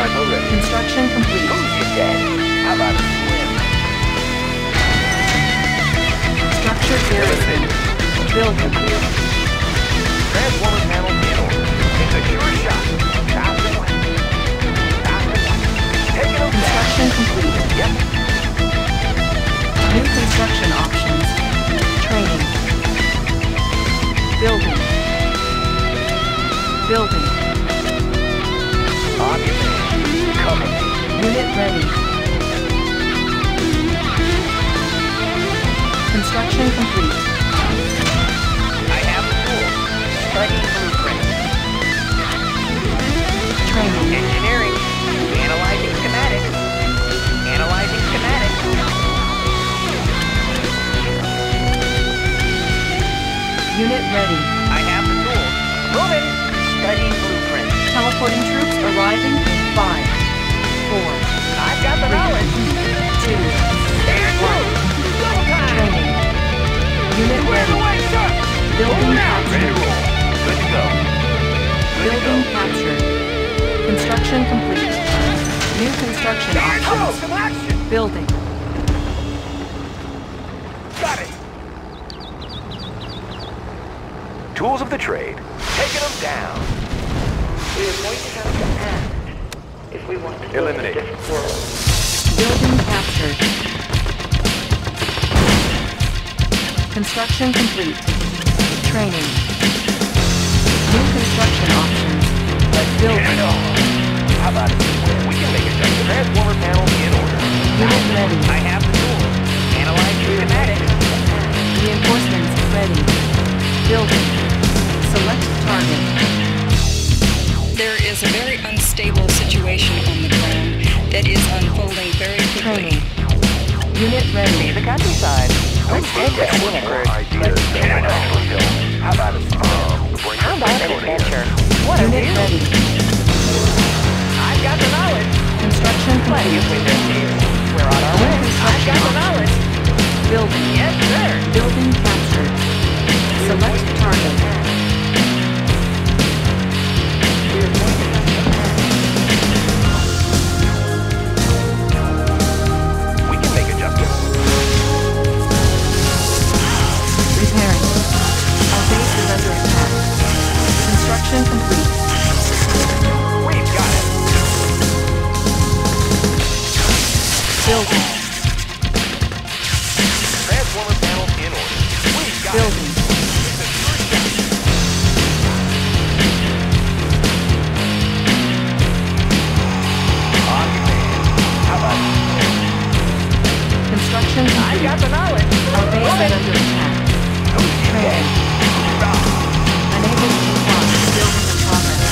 Sniper ready. Construction complete. How about a swim? Structure garrison. Building. Transformer panels in order. It's a sure shot. Time to win. Time to win. Taking them down. Construction complete. Yep. New construction options. Training. Building. Building. Unit ready. Construction complete. I have the tools. Studying blueprint. Training. Engineering. Construction complete. New construction Stand through. options. Some action. Building. Got it. Tools of the trade. Taking them down. We are going to have to act if we want to live a Eliminate. different world. Building captured. Construction complete. Training. New construction options. Building. How about a swim? We can make adjustments. Transformer panels in order. Unit ready. I have the tools. Analyzing schematics. Reinforcements ready. Building. Select target. There is a very unstable situation on the ground that is unfolding very quickly. Training. Unit ready. The countryside. Let's get that Winifred. Ideas. How about a um, How about an adventure? What a Unit ready. Construction Plenty of complete. window seats. We're on our way. I've got the knowledge. Building. been under attack. Traitor. Unable to respond, still in progress.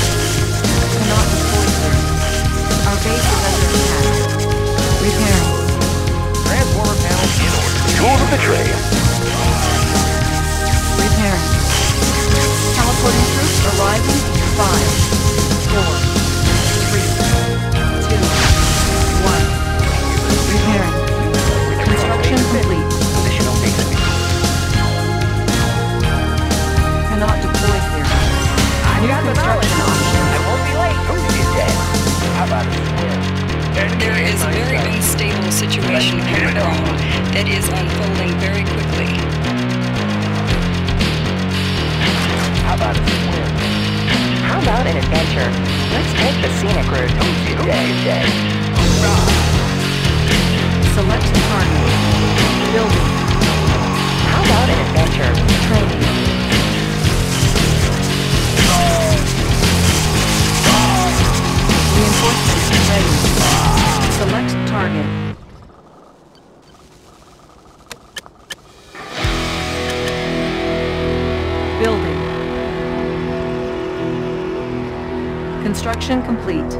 Cannot deploy, sir. Our base is under attack. Repairing. Transformer panels in order. Tools of the trade. Repairing. Teleporting troops arriving in 5, 4, Repairing. Construction complete. Construction options. I won't be late. Who's your? How about a? There is a very unstable situation on the ground that is unfolding very quickly. How about a swim? How about an adventure? Let's take the scenic route. Who's your dad? Your dad? Select target. Building. How about an adventure? Training. Ready. Select target. Building. Construction complete.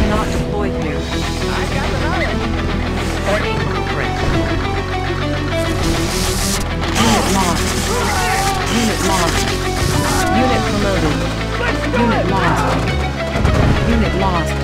Cannot deploy here. I got the knowledge. Reporting blueprint. Unit lost. Unit lost. Unit promoted. Unit lost. Unit lost.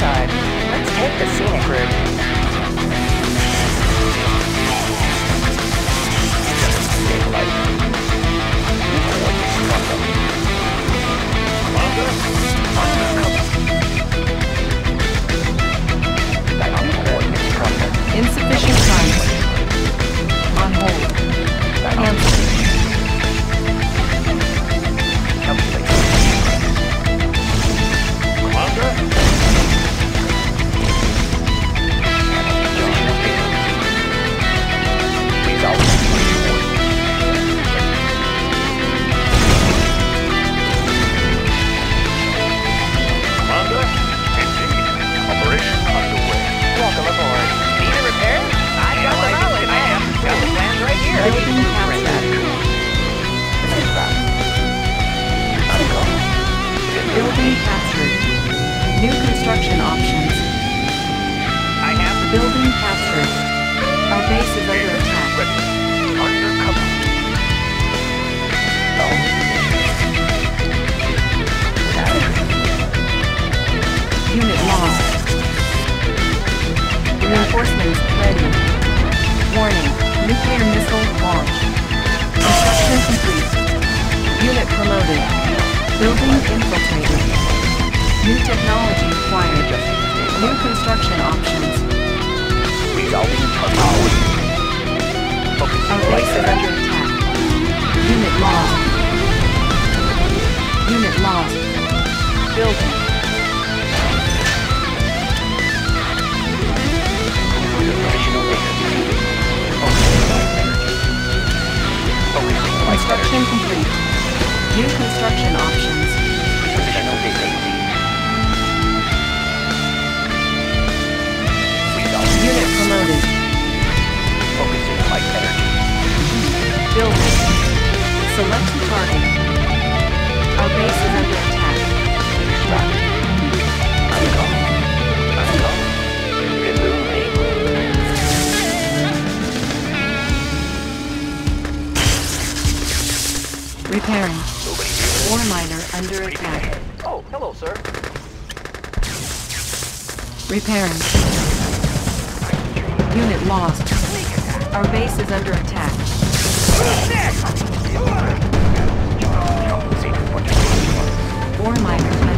Let's take the scenic route. Building. Construction complete. New construction options. Unit promoted. focusing light energy. Building. Select the target. Our base is under attack. Repairing. Ore miner under attack. Oh, hello, sir. Repairing. Unit lost. Our base is under attack. Ore miner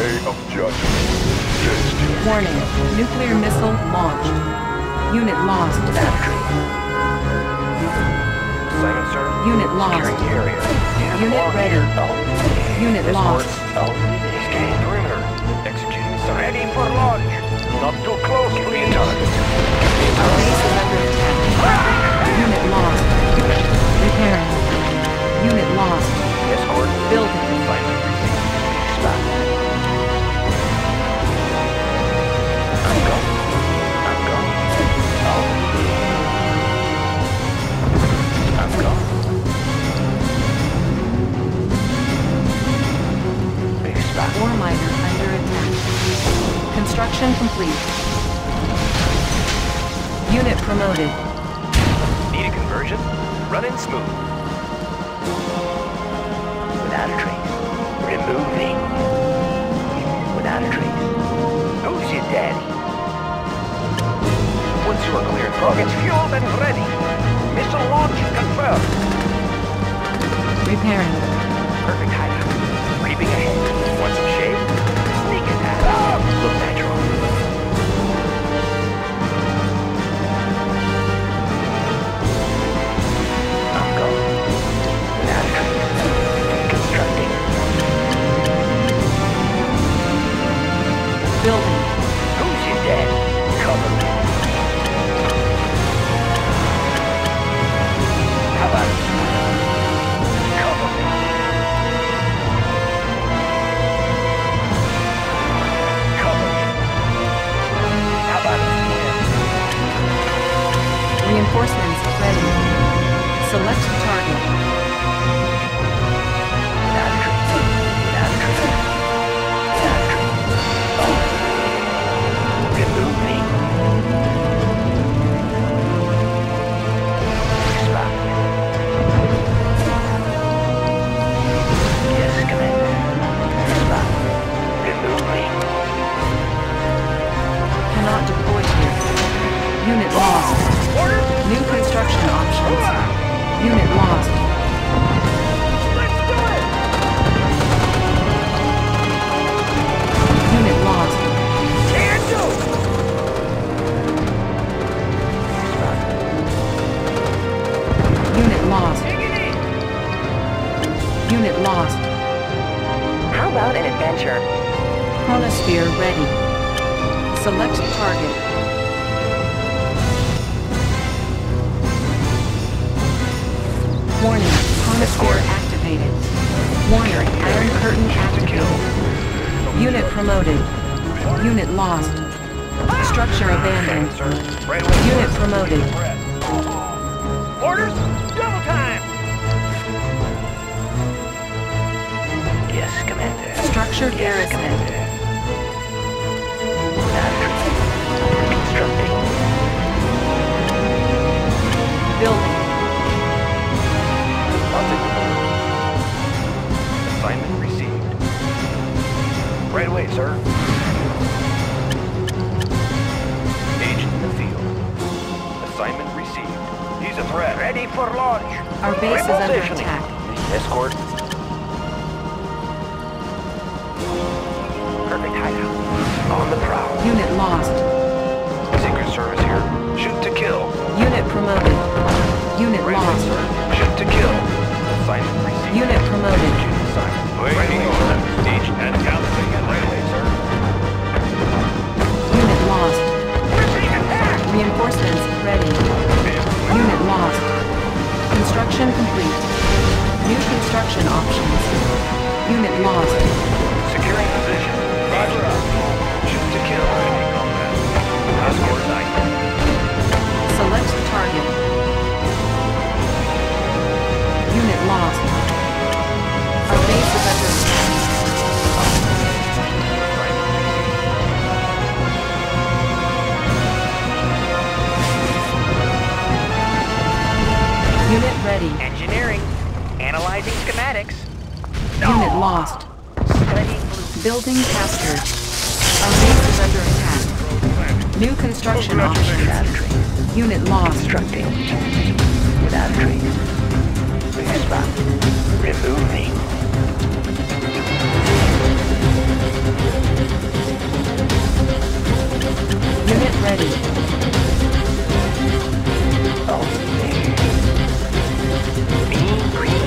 day of judgment. Warning, nuclear missile launched. Unit lost. Sir. Unit lost. Unit ready. Out. Unit Escort lost. Out. Scanning perimeter. Executing site. Ready for launch. Not too close, please. Our base. Unit lost. Repairing. Unit lost. Escort. Building. Ore miner under attack. Construction complete. Unit promoted. Need a conversion? Running smooth. Without a trace. Removing. Without a trace. Who's your daddy? Once you are clear, target's fueled and ready. Missile launch confirmed. Repairing. Perfect hideout creeping ahead. Want some shade? Sneak attack. Look units. Structure garrison. Constructing. Building. Object. Assignment received. Right away, sir. Agent in the field. Assignment received. He's a threat. Ready for launch. Our base is under attack. Escort Unit lost. Secret Service here. Shoot to kill. Unit promoted. Unit away, lost. Shoot to kill. Assignment received. Unit promoted. Assignment. Waiting order. And galloping and away, sir. Unit lost. Reinforcements ready. Unit lost. Construction complete. New construction options. Unit lost. To kill. Escort sight. Select target. Unit lost. Our base is under attack. Unit ready. Engineering. Analyzing schematics. Unit lost. Studying. Building captured. Our base is under attack. New construction options. Unit lost. Constructing. Without. Big spot. Removing. Unit ready. Oh, there. Mean green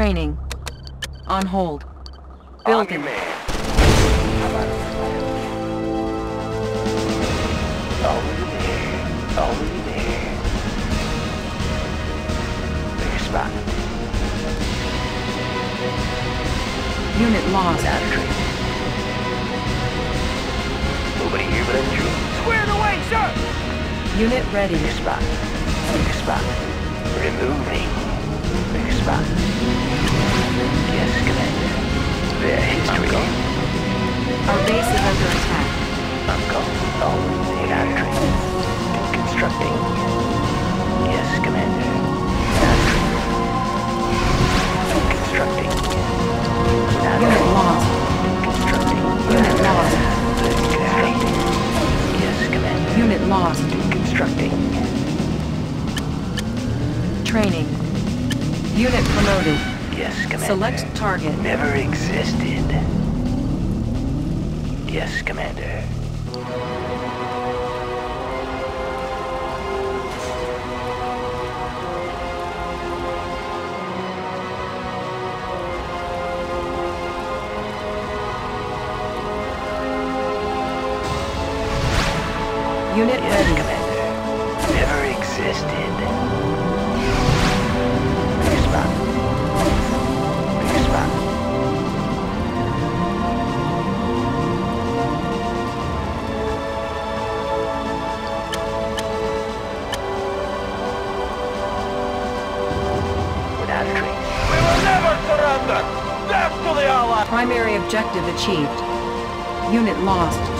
Training. On hold. Building. command. Over there. Over there. Big spot. Unit lost. Nobody here but a Jew. Squared away, sir! Unit ready. Big spot. Big spot. Removing. Spot. Yes, Commander. Their history. Our base is under attack. Uncle. Oh, without a trace. Constructing. Achieved. Unit lost.